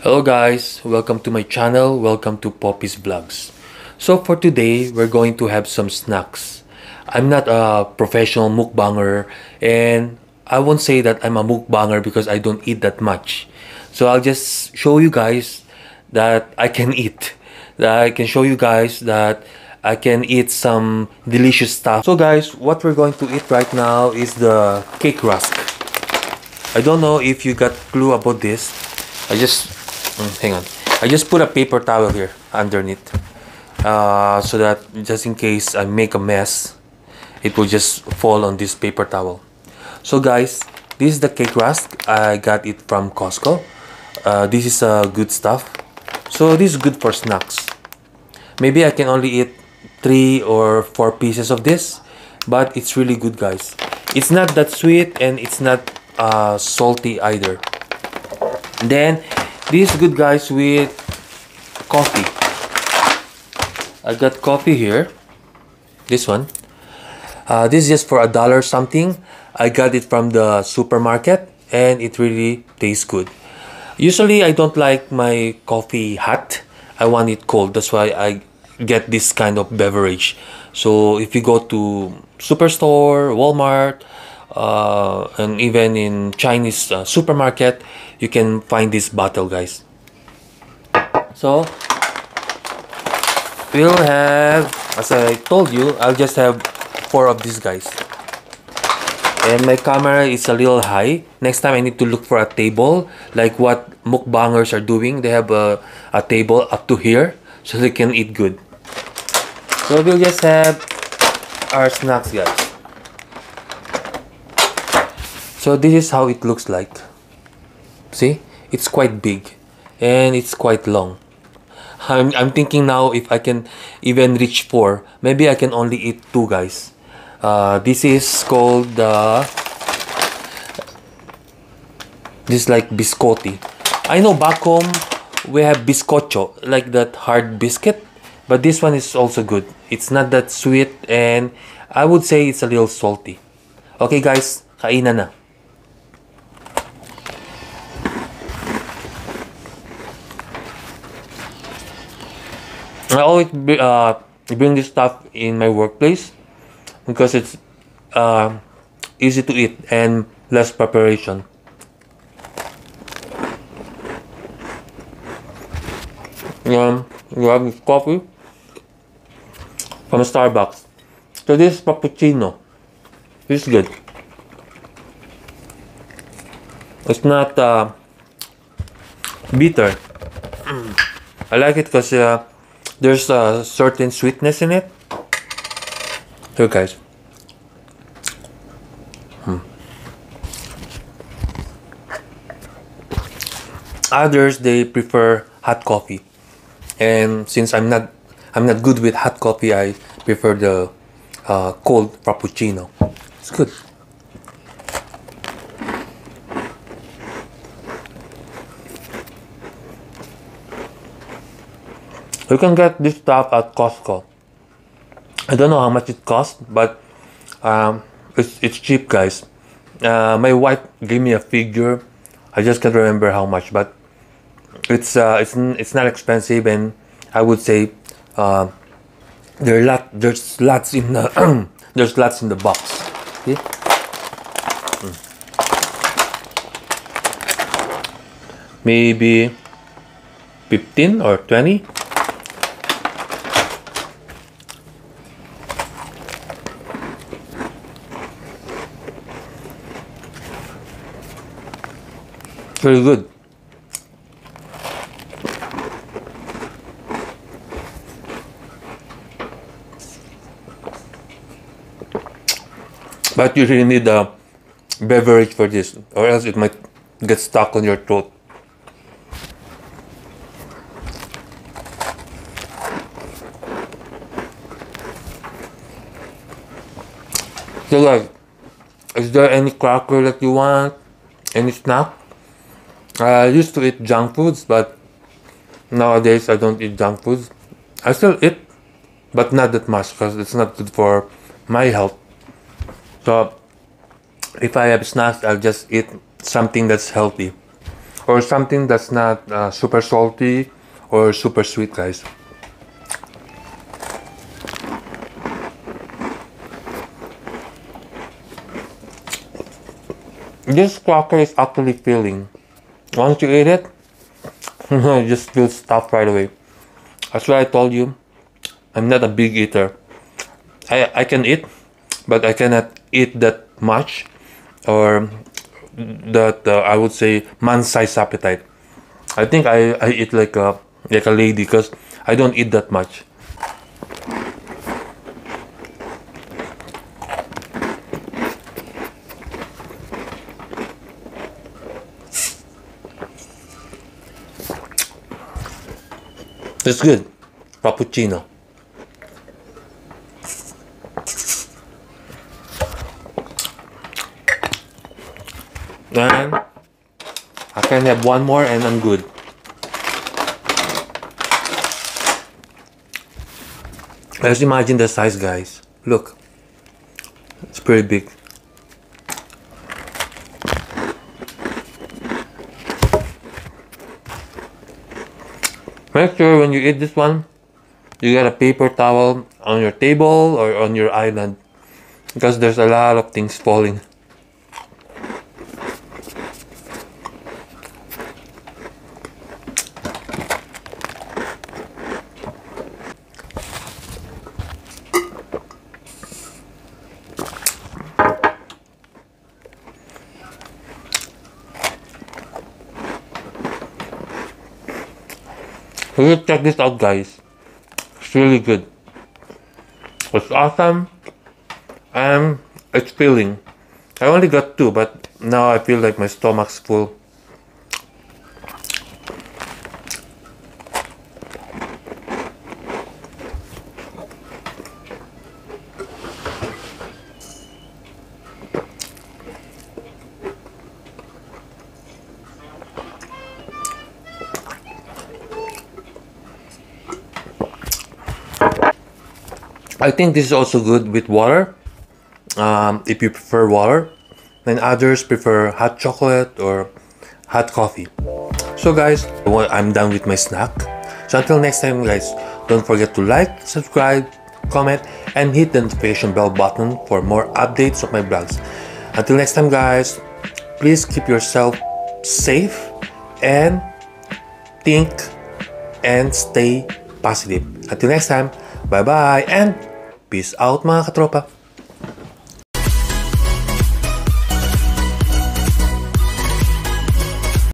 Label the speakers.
Speaker 1: Hello guys, welcome to my channel, welcome to Popi's Vlogs. So for today, we're going to have some snacks. I'm not a professional mukbanger and I won't say that I'm a mukbanger because I don't eat that much. So I'll just show you guys that I can eat. That I can show you guys that I can eat some delicious stuff. So guys, what we're going to eat right now is the cake rusk. I don't know if you got clue about this. I just mm, hang on. I just put a paper towel here underneath, uh, so that just in case I make a mess, it will just fall on this paper towel. So guys, this is the cake rusk. I got it from Costco. Uh, this is uh, good stuff. So this is good for snacks. Maybe I can only eat three or four pieces of this, but it's really good, guys. It's not that sweet and it's not uh, salty either. Then this is good, guys, with coffee. I got coffee here. This one. Uh, this is just for a dollar something. I got it from the supermarket and it really tastes good. Usually I don't like my coffee hot. I want it cold. That's why I get this kind of beverage. So if you go to superstore, Walmart, uh, and even in Chinese uh, supermarket, you can find this bottle, guys. So we'll have, as I told you, I'll just have four of these guys. And my camera is a little high. Next time I need to look for a table, like what mukbangers are doing. They have a, a table up to here, so they can eat good. So we'll just have our snacks, guys. So this is how it looks like. See, it's quite big, and it's quite long. I'm, I'm thinking now if I can even reach four. Maybe I can only eat two, guys. Uh, this is called uh, this is like biscotti. I know back home we have biscocho, like that hard biscuit, but this one is also good. It's not that sweet and I would say it's a little salty. Okay guys, kainan na. I always uh, bring this stuff in my workplace because it's uh, easy to eat and less preparation. Um, you have this coffee from Starbucks. So this is frappuccino. This is good. It's not uh, bitter. I like it because uh, there's a certain sweetness in it. Here, guys. Hmm. Others they prefer hot coffee, and since I'm not I'm not good with hot coffee, I prefer the uh, cold frappuccino. It's good. You can get this stuff at Costco. I don't know how much it costs, but um, it's, it's cheap, guys. Uh, my wife gave me a figure. I just can't remember how much, but it's uh, it's it's not expensive, and I would say uh, there are lot there's lots in the there's lots in the box. See? Mm. Maybe 15 or 20 Very good. But you really need a beverage for this, or else it might get stuck on your throat. So guys, is there any cracker that you want? Any snack? I used to eat junk foods, but nowadays I don't eat junk foods. I still eat, but not that much because it's not good for my health. So if I have snacks, I'll just eat something that's healthy. or something that's not uh, super salty or super sweet guys this cracker is actually filling once you eat it you just feel stuffed right away that's why I told you I'm not a big eater I, I can eat but I cannot eat that much or that uh, I would say man-sized appetite. I think I, I eat like a like a lady because I don't eat that much. It's good. Cappuccino. And I can have one more and I'm good. Let's imagine the size guys. Look. It's pretty big. Make sure when you eat this one, you get a paper towel on your table or on your island because there's a lot of things falling. Check this out guys. It's really good. It's awesome and it's filling. I only got two but now I feel like my stomach's full. I think this is also good with water. Um, if you prefer water, then others prefer hot chocolate or hot coffee. So guys, I'm done with my snack. So until next time guys, don't forget to like, subscribe, comment, and hit the notification bell button for more updates of my blogs. Until next time guys, please keep yourself safe and think and stay positive. Until next time, bye bye and Peace out mga katropa!